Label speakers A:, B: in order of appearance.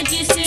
A: Regis